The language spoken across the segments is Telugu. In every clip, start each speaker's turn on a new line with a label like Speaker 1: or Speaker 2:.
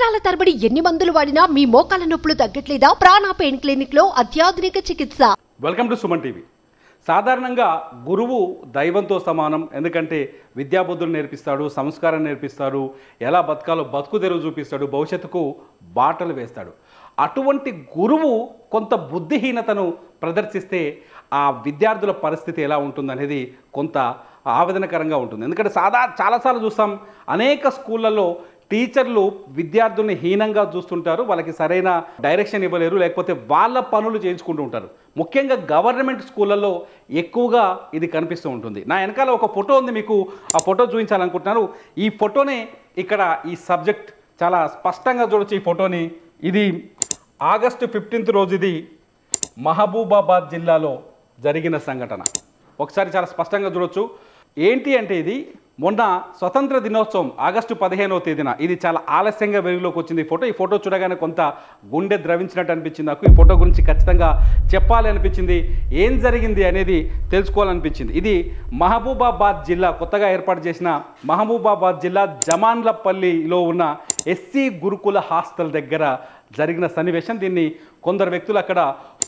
Speaker 1: సంవత్సరాల తరబడి ఎన్ని మందులు వాడినా మీ మోకాల నొప్పులు తగ్గట్లేదా? ప్రాణ పెయిన్ క్లినిక్లో అత్యాధునిక చికిత్స.
Speaker 2: Welcome to Suman TV. సాధారణంగా గురువు దైవంతో సమానం. ఎందుకంటే విద్యాబుద్ధులు నేర్పిస్తాడు సంస్కారం నేర్పిస్తాడు ఎలా బతకాలో బతుకు తెరువు చూపిస్తాడు భవిష్యత్తుకు బాటలు వేస్తాడు. అటువంటి గురువు కొంత బుద్ధిహీనతను ప్రదర్శిస్తే ఆ విద్యార్థుల పరిస్థితి ఎలా ఉంటుందనేది కొంత ఆవేదనకరంగా ఉంటుంది. ఎందుకంటే సాదా చాలాసార్లు చూస్తాం అనేక స్కూళ్ళల్లో టీచర్లు విద్యార్థుల్ని హీనంగా చూస్తుంటారు వాళ్ళకి సరైన డైరెక్షన్ ఇవ్వలేరు లేకపోతే వాళ్ళ పనులు చేయించుకుంటూ ఉంటారు. ముఖ్యంగా గవర్నమెంట్ స్కూళ్ళల్లో ఎక్కువగా ఇది కనిపిస్తూ ఉంటుంది. నా వెనకాల ఒక ఫోటో ఉంది మీకు ఆ ఫోటో చూపించాలనుకుంటున్నారు. ఈ ఫోటోనే ఇక్కడ ఈ సబ్జెక్ట్ చాలా స్పష్టంగా చూడొచ్చు ఈ ఫోటోని. ఇది ఆగస్టు ఫిఫ్టీన్త్ రోజు ఇది మహబూబాబాద్ జిల్లాలో జరిగిన సంఘటన. ఒకసారి చాలా స్పష్టంగా చూడొచ్చు. ఏంటి అంటే ఇది మొన్న స్వతంత్ర దినోత్సవం ఆగస్టు పదిహేనవ తేదీన. ఇది చాలా ఆలస్యంగా వెలుగులోకి వచ్చింది. ఈ ఫోటో ఈ ఫోటో చూడగానే కొంత గుండె ద్రవించినట్టు అనిపించింది. నాకు ఈ ఫోటో గురించి ఖచ్చితంగా చెప్పాలి అనిపించింది. ఏం జరిగింది అనేది తెలుసుకోవాలనిపించింది. ఇది మహబూబాబాద్ జిల్లా కొత్తగా ఏర్పాటు చేసిన మహబూబాబాద్ జిల్లా జమాన్లపల్లిలో ఉన్న ఎస్సీ గురుకుల హాస్టల్ దగ్గర జరిగిన సన్నివేశం. దీన్ని కొందరు వ్యక్తులు అక్కడ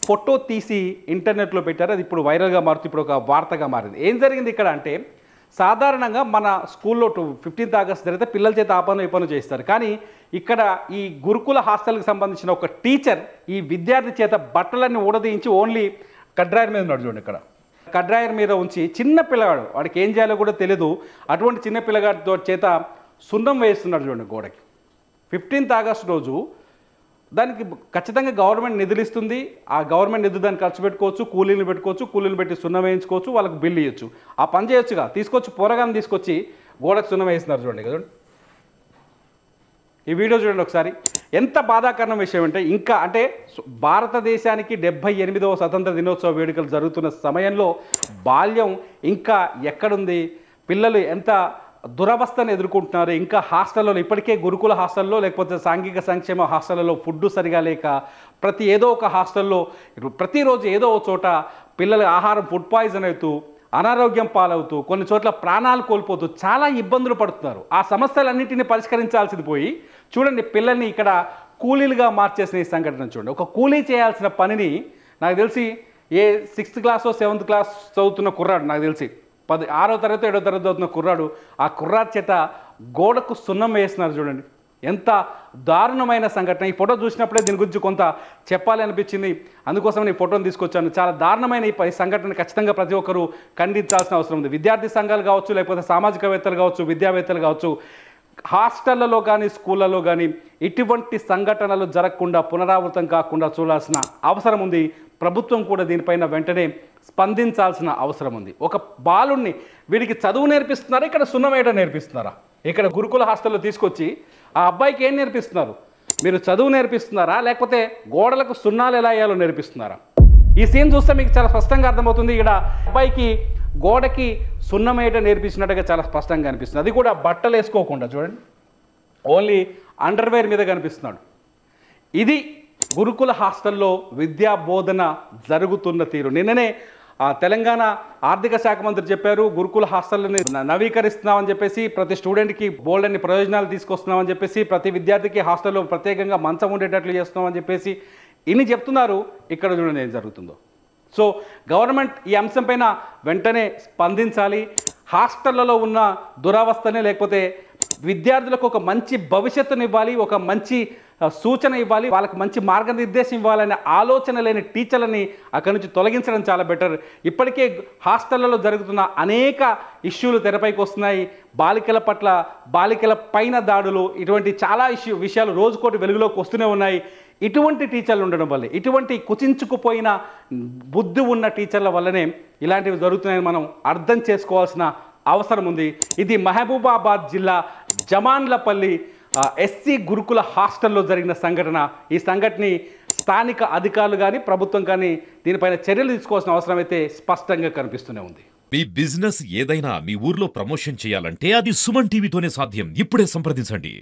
Speaker 2: ఫోటో తీసి ఇంటర్నెట్లో పెట్టారు. అది ఇప్పుడు వైరల్గా మారుతూ ఇప్పుడు ఒక వార్తగా మారింది. ఏం జరిగింది ఇక్కడ అంటే సాధారణంగా మన స్కూల్లో టు ఫిఫ్టీన్త్ ఆగస్ట్ జరిగితే పిల్లల చేత ఆ పను ఈ పను చేస్తారు కానీ ఇక్కడ ఈ గురుకుల హాస్టల్కి సంబంధించిన ఒక టీచర్ ఈ విద్యార్థి చేత బట్టలన్నీ ఊడదీయించి ఓన్లీ కడ్రాయర్ మీద ఉన్నాడు చూడండి ఇక్కడ. కడ్రాయర్ మీద ఉంచి చిన్న పిల్లగాడు వాడికి ఏం చేయాలో కూడా తెలియదు అటువంటి చిన్న పిల్లగాడితో చేత సున్నం వేస్తున్నాడు చూడండి గోడకి. ఫిఫ్టీన్త్ ఆగస్ట్ రోజు దానికి ఖచ్చితంగా గవర్నమెంట్ నిధులు ఇస్తుంది ఆ గవర్నమెంట్ నిధులు దాన్ని ఖర్చు పెట్టుకోవచ్చు కూలీలు పెట్టుకోవచ్చు కూలీలు పెట్టి సున్నం వేయించుకోవచ్చు వాళ్ళకి బిల్లు ఇవ్వచ్చు ఆ పని చేయొచ్చుగా. తీసుకొచ్చి పోరగాన్ని తీసుకొచ్చి గోడకు సున్నం వేస్తున్నారు చూడండి కదా. ఈ వీడియో చూడండి ఒకసారి. ఎంత బాధాకరణ విషయం అంటే ఇంకా అంటే భారతదేశానికి డెబ్బై ఎనిమిదవ స్వతంత్ర దినోత్సవ వేడుకలు జరుగుతున్న సమయంలో బాల్యం ఇంకా ఎక్కడుంది? పిల్లలు ఎంత దురవస్థను ఎదుర్కొంటున్నారు. ఇంకా హాస్టల్లో ఇప్పటికే గురుకుల హాస్టల్లో లేకపోతే సాంఘిక సంక్షేమ హాస్టల్లో ఫుడ్ సరిగా లేక ప్రతి ఏదో ఒక హాస్టల్లో ప్రతిరోజు ఏదో ఒక చోట పిల్లల ఆహారం ఫుడ్ పాయిజన్ అవుతూ అనారోగ్యం పాలవుతూ కొన్ని చోట్ల ప్రాణాలు కోల్పోతూ చాలా ఇబ్బందులు పడుతున్నారు. ఆ సమస్యలన్నింటినీ పరిష్కరించాల్సింది పోయి చూడండి పిల్లల్ని ఇక్కడ కూలీలుగా మార్చేసిన ఈ సంఘటన చూడండి. ఒక కూలీ చేయాల్సిన పనిని నాకు తెలిసి ఏ సిక్స్త్ క్లాసో సెవెంత్ క్లాస్ చదువుతున్న కుర్రాడు నాకు తెలిసి పది ఆరో తరగతి ఏడో తరగతి అవుతున్న కుర్రాడు ఆ కుర్రాడు చేత గోడకు సున్నం వేస్తున్నారు చూడండి. ఎంత దారుణమైన సంఘటన. ఈ ఫోటో చూసినప్పుడే దీని గురించి కొంత చెప్పాలి అనిపించింది. అందుకోసం నేను ఈ ఫోటోని తీసుకొచ్చాను. చాలా దారుణమైన ఈ ఈ సంఘటన ఖచ్చితంగా ప్రతి ఒక్కరూ ఖండించాల్సిన అవసరం ఉంది. విద్యార్థి సంఘాలు కావచ్చు లేకపోతే సామాజికవేత్తలు కావచ్చు విద్యావేత్తలు కావచ్చు హాస్టళ్ళలో కానీ స్కూళ్ళలో కానీ ఇటువంటి సంఘటనలు జరగకుండా పునరావృతం కాకుండా చూడాల్సిన అవసరం ఉంది. ప్రభుత్వం కూడా దీనిపైన వెంటనే స్పందించాల్సిన అవసరం ఉంది. ఒక బాలుణ్ణి వీడికి చదువు నేర్పిస్తున్నారా? ఇక్కడ సున్నమేట నేర్పిస్తున్నారా? ఇక్కడ గురుకుల హాస్టల్లో తీసుకొచ్చి ఆ అబ్బాయికి ఏం నేర్పిస్తున్నారు? మీరు చదువు నేర్పిస్తున్నారా? లేకపోతే గోడలకు సున్నాలు ఎలా వేయాలో నేర్పిస్తున్నారా? ఈ సీన్ చూస్తే మీకు చాలా స్పష్టంగా అర్థమవుతుంది. ఇక్కడ అబ్బాయికి గోడకి సున్నమేట నేర్పించినట్టుగా చాలా స్పష్టంగా అనిపిస్తుంది. అది కూడా బట్టలు వేసుకోకుండా చూడండి. ఓన్లీ అండర్వేర్ మీద కనిపిస్తున్నాడు. ఇది గురుకుల హాస్టల్లో విద్యా బోధన జరుగుతున్న తీరు. నిన్ననే ఆ, తెలంగాణ ఆర్థిక శాఖ మంత్రి చెప్పారు గురుకుల హాస్టల్ని నవీకరిస్తున్నామని చెప్పేసి ప్రతి స్టూడెంట్కి బోల్డ్ అన్ని ప్రయోజనాలు తీసుకొస్తున్నామని చెప్పేసి ప్రతి విద్యార్థికి హాస్టల్లో ప్రత్యేకంగా మంచం ఉండేటట్లు చేస్తున్నామని చెప్పేసి ఇన్ని చెప్తున్నారు ఇక్కడ చూడండి ఏం జరుగుతుందో. సో గవర్నమెంట్ ఈ అంశంపైన వెంటనే స్పందించాలి. హాస్టళ్ళలో ఉన్న దురావస్థనే లేకపోతే విద్యార్థులకు ఒక మంచి భవిష్యత్తుని ఇవ్వాలి ఒక మంచి సూచన ఇవ్వాలి వాళ్ళకి మంచి మార్గనిర్దేశం ఇవ్వాలనే ఆలోచన లేని టీచర్లని అక్కడి నుంచి తొలగించడం చాలా బెటర్. ఇప్పటికే హాస్టళ్ళలో జరుగుతున్న అనేక ఇష్యూలు తెరపైకి వస్తున్నాయి. బాలికల పట్ల బాలికల పైన దాడులు ఇటువంటి చాలా ఇష్యూ విషయాలు రోజుకోటి వెలుగులోకి వస్తూనే ఉన్నాయి. ఇటువంటి టీచర్లు ఉండడం వల్ల ఇటువంటి కుచించుకుపోయిన బుద్ధి ఉన్న టీచర్ల వల్లనే ఇలాంటివి జరుగుతున్నాయని మనం అర్థం చేసుకోవాల్సిన అవసరం ఉంది. ఇది మహబూబాబాద్ జిల్లా జమాన్లపల్లి ఎస్సీ గురుకుల హాస్టల్లో జరిగిన సంఘటన. ఈ సంఘటన స్థానిక అధికారులు కానీ ప్రభుత్వం కానీ దీనిపైన చర్యలు తీసుకోవాల్సిన అవసరం అయితే స్పష్టంగా కనిపిస్తూనే ఉంది.
Speaker 3: మీ బిజినెస్ ఏదైనా మీ ఊర్లో ప్రమోషన్ చేయాలంటే అది సుమన్ టీవీతోనే సాధ్యం. ఇప్పుడే సంప్రదించండి.